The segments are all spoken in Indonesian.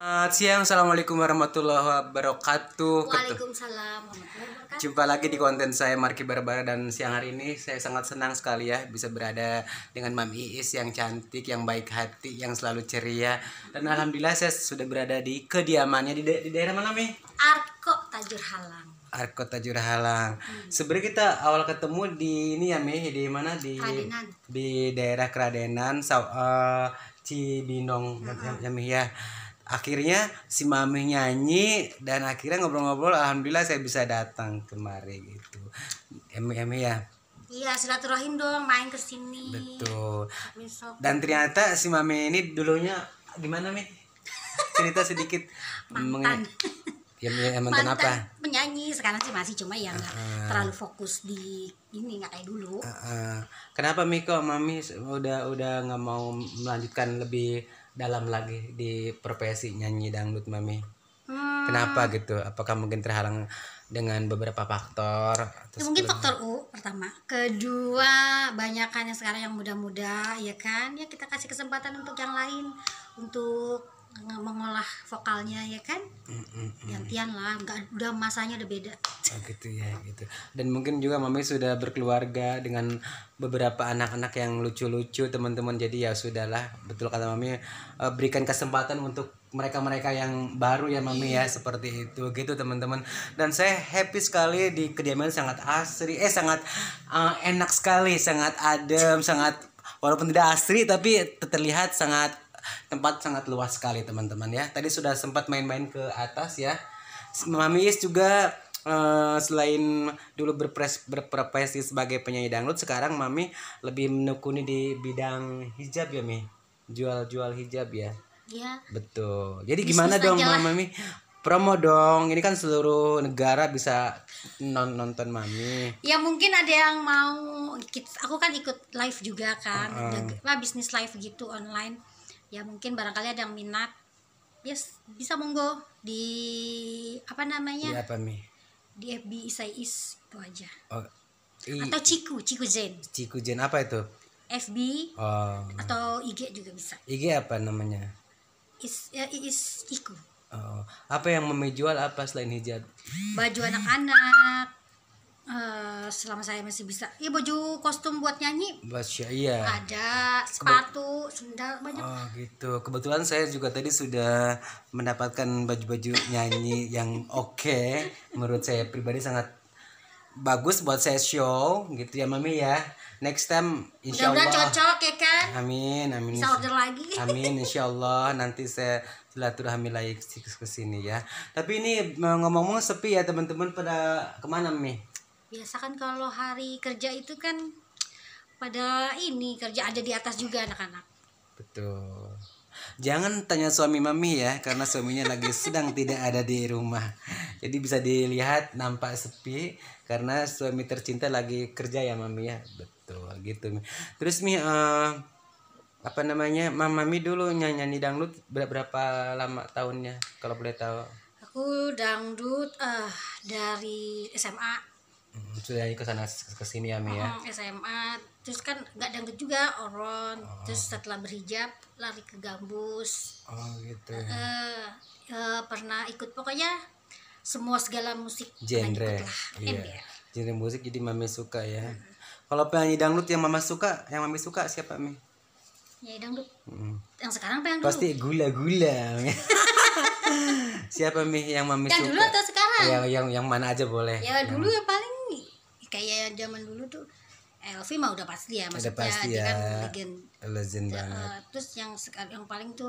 Selamat siang, Assalamualaikum warahmatullahi wabarakatuh. Waalaikumsalam warahmatullahi wabarakatuh. Jumpa lagi di konten saya Marki Barbara dan siang hari ini saya sangat senang sekali ya bisa berada dengan Mam Iis yang cantik, yang baik hati, yang selalu ceria dan alhamdulillah saya sudah berada di kediamannya di, da- di daerah mana Mi? Arko Tajur Halang. Arko Tajur Halang. Sebenarnya kita awal ketemu di ini ya Mi di mana di Kradenan. di daerah Kradenan, Saw- eh, Cibinong ya, ya Mi ya. Akhirnya si Mami nyanyi dan akhirnya ngobrol-ngobrol alhamdulillah saya bisa datang kemari gitu. Emi Emi ya. Iya, silaturahim dong main ke sini. Betul. Besok Dan ternyata si Mami ini dulunya gimana Mi? Cerita sedikit mantan. mengenai ya, ya, mantan apa? penyanyi sekarang sih masih cuma ya nggak terlalu fokus di ini nggak kayak dulu. Heeh. kenapa Mi kok Mami udah udah nggak mau melanjutkan lebih dalam lagi di profesi nyanyi dangdut Mami? Hmm, Kenapa gitu? Apakah mungkin terhalang dengan beberapa faktor? Atau ya mungkin sebelum- faktor U pertama, kedua banyakan yang sekarang yang muda-muda ya kan ya kita kasih kesempatan untuk yang lain untuk mengolah vokalnya ya kan Mm, mm, mm. gantian lah nggak udah masanya udah beda Oh, gitu ya gitu. Dan mungkin juga Mami sudah berkeluarga dengan beberapa anak-anak yang lucu-lucu teman-teman. Jadi ya sudahlah, betul kata Mami eh, berikan kesempatan untuk mereka-mereka yang baru ya Mami ya seperti itu gitu teman-teman. Dan saya happy sekali di kediaman sangat asri, eh sangat eh, enak sekali, sangat adem, sangat walaupun tidak asri tapi terlihat sangat tempat sangat luas sekali teman-teman ya. Tadi sudah sempat main-main ke atas ya. Mami Is juga eh, selain dulu berpres, berprofesi sebagai penyanyi dangdut, sekarang Mami lebih menekuni di bidang hijab ya Mi. Jual-jual hijab ya. ya Betul. Jadi Bisnis gimana dong lah. Mami? Promo dong. Ini kan seluruh negara bisa non nonton Mami. ya mungkin ada yang mau aku kan ikut live juga kan Udah- apa, bisnis live gitu online ya mungkin barangkali ada yang minat yes bisa monggo di apa namanya Iya apa Mi? di FB Isais itu aja Oh, i, atau Ciku Ciku Zen Cikujen apa itu? FB Oh, atau IG juga bisa IG apa namanya? is ya, is Iku Oh, apa yang Mami jual apa selain hijab? baju anak-anak eh, selama saya masih bisa ya baju kostum buat nyanyi Basya, iya. ada sepatu sendal banyak Oh gitu. Kebetulan saya juga tadi sudah mendapatkan baju-baju nyanyi yang oke. Menurut saya pribadi sangat bagus buat saya show gitu ya Mami ya. Next time insya mudah-mudahan Allah. cocok ya kan Amin, amin. bisa order lagi Amin insya Allah nanti saya silaturahmi lagi ke sini ya. Tapi ini ngomong-ngomong sepi ya teman-teman pada ke mana Mi? Biasa kan kalau hari kerja itu kan pada ini kerja ada di atas juga anak-anak Betul. Jangan tanya suami mami ya, karena suaminya lagi sedang tidak ada di rumah. Jadi bisa dilihat nampak sepi karena suami tercinta lagi kerja ya mami ya. Betul gitu. Terus mi eh, apa namanya, mam mami dulu nyanyi, nyanyi dangdut ber- berapa lama tahunnya kalau boleh tahu? aku dangdut eh dari SMA sudah nyanyi ke sana ke sini ya mi ya. Hmm, SMA terus kan nggak dangdut juga oron terus setelah berhijab lari ke gambus Oh gitu. eh eh, pernah ikut pokoknya semua segala musik Genre. Iya. MBR. Genre musik jadi mami suka ya. Kalau penyanyi dangdut yang mama suka, yang mami suka siapa mi? ya dangdut Hmm. yang sekarang yang dulu Pasti gula-gula. Siapa Mi yang Mami yang suka? dulu atau sekarang Yang yang yang mana aja boleh. ya dulu ya paling kayak zaman dulu tuh Elvi mah udah pasti ya maksudnya pasti dia kan ya. legend Legend Eh, banget. terus yang sekarang yang paling tuh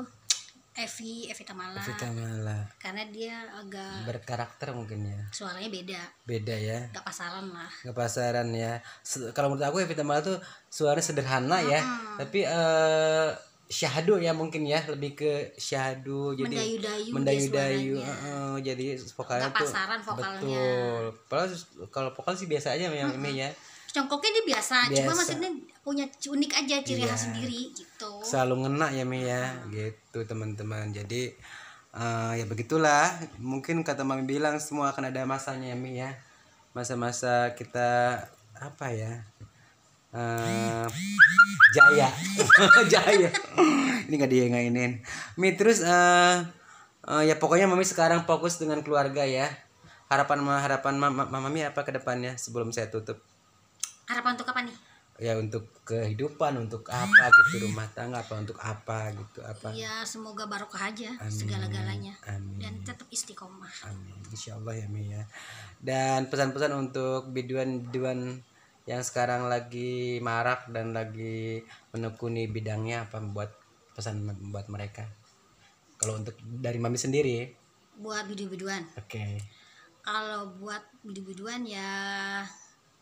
Evi Evi Tamala Vita Mala. karena dia agak Berkarakter mungkin ya. suaranya beda Beda ya. gak pasaran lah Ke pasaran ya. Se- Kalau menurut aku Vita Mala tuh suaranya sederhana ya. Tapi eh syahdu ya mungkin ya, lebih ke syahdu jadi mendayu-dayu heeh, jadi vokalnya Nggak tuh vokalnya. betul. Padahal kalau vokal sih biasa aja yang ini ya. Congkoknya dia biasa, cuma Biasa. maksudnya punya unik aja ciri Iya. khas sendiri gitu. Selalu ngena ya Mi ya. Gitu teman-teman. Jadi eh, ya begitulah. Mungkin kata Mami bilang semua akan ada masanya ya Mi ya. Masa-masa kita apa ya eh, jaya. Jaya. Ini nggak dia ngainin Mi terus eh, Eh, ya pokoknya mami sekarang fokus dengan keluarga ya. Harapan harapan mama mami apa ke depannya sebelum saya tutup? Harapan untuk apa nih? Ya untuk kehidupan untuk apa gitu rumah tangga apa untuk apa gitu apa. Ya semoga barokah aja segala-galanya. amin. Dan tetap istiqomah. Amin. Insya Allah ya Mi ya. Dan pesan-pesan untuk biduan-biduan yang sekarang lagi marak dan lagi menekuni bidangnya apa buat pesan buat mereka? Kalau untuk dari mami sendiri? Buat bidu-biduan oke. Kalau buat bidu-biduan ya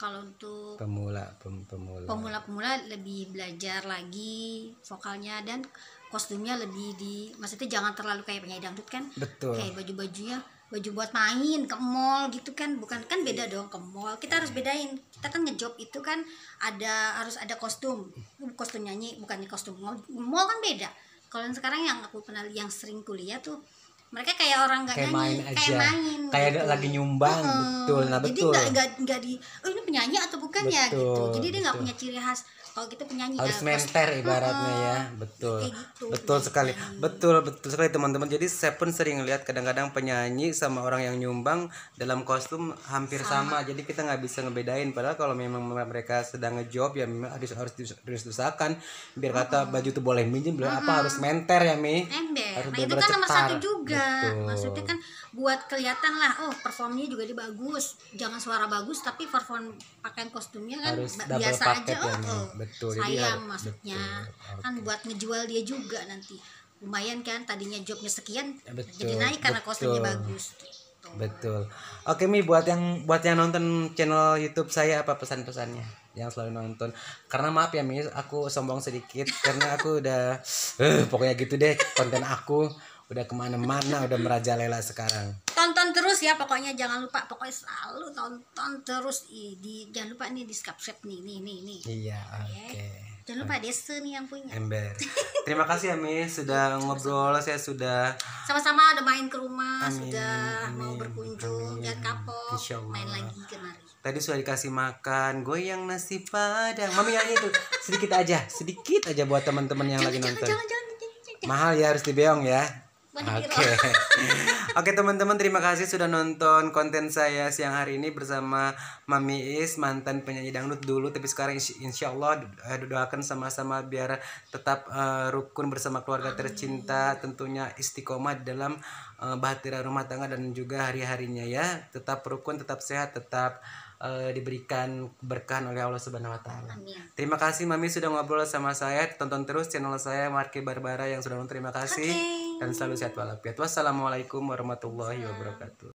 kalau untuk pemula pem- pemula. pemula-pemula lebih belajar lagi vokalnya dan kostumnya lebih di maksudnya jangan terlalu kayak penyanyi dangdut kan? Betul. Kayak baju-bajunya baju buat main ke mall gitu kan. Bukan kan beda dong ke mall. Kita harus bedain. Kita kan ngejob itu kan ada harus ada kostum. Kostum nyanyi bukan kostum. Mall mall kan beda. Kalau yang sekarang yang aku pernah yang sering kuliah tuh mereka kayak orang nggak kayak nyanyi main aja. kayak main kayak gitu. lagi nyumbang. Heeh. betul. Nah jadi betul. nggak nggak nggak di oh ini penyanyi atau bukan ya? Gitu. Betul, jadi dia nggak betul. punya ciri khas kalau kita penyanyi harus ya, menter ibaratnya ya. Heeh. betul. gitu, betul penyanyi. sekali. Betul betul sekali teman-teman. Jadi saya pun sering lihat kadang-kadang penyanyi sama orang yang nyumbang dalam kostum hampir sama, jadi kita nggak bisa ngebedain. Padahal kalau memang mereka sedang ngejob ya memang harus harus diusahakan. Biar kata baju itu boleh minjem boleh apa harus menter ya mi? Ember. Harus nah itu kan nomor satu juga. Betul. maksudnya kan buat kelihatan lah oh performnya juga dia bagus. Jangan suara bagus tapi perform pakaian kostumnya kan Harus biasa aja. ya, oh, oh. Betul, sayang maksudnya betul. kan buat ngejual dia juga nanti lumayan kan tadinya jobnya sekian betul, jadi naik karena kostumnya betul. bagus gitu. betul oke mi buat yang buat yang nonton channel YouTube saya apa pesan-pesannya yang selalu nonton karena maaf ya mi aku sombong sedikit karena aku udah eh pokoknya gitu deh konten aku udah ke mana-mana udah merajalela sekarang tonton terus ya pokoknya jangan lupa pokoknya selalu tonton terus. Di jangan lupa nih di subscribe nih nih nih nih. Iya oke. jangan lupa desa nih yang punya. Ember. Terima kasih ya mi sudah ngobrol. Saya sudah sama-sama udah main ke rumah Amin, sudah mau amin, berkunjung amin. jangan kapok main lagi kemari. Tadi sudah dikasih makan goyang nasi padang. Mami nyanyi tuh sedikit aja sedikit aja buat teman-teman yang lagi jangan nonton. jangan jangan, jangan, jangan. mahal ya harus dibeong ya Oke, oke teman-teman terima kasih sudah nonton konten saya siang hari ini bersama Mami Is mantan penyanyi dangdut dulu tapi sekarang insy- insya Allah eh, doakan sama-sama biar tetap eh, rukun bersama keluarga tercinta tentunya istiqomah dalam eh, bahtera rumah tangga dan juga hari-harinya ya tetap rukun tetap sehat tetap eh, diberikan keberkahan oleh Allah Subhanahu Wa Taala. Terima kasih Mami sudah ngobrol sama saya. Tonton terus channel saya Marke Barbara yang sudah nonton. Terima kasih Oke. Dan selalu sehat walafiat. Wassalamualaikum warahmatullahi wabarakatuh.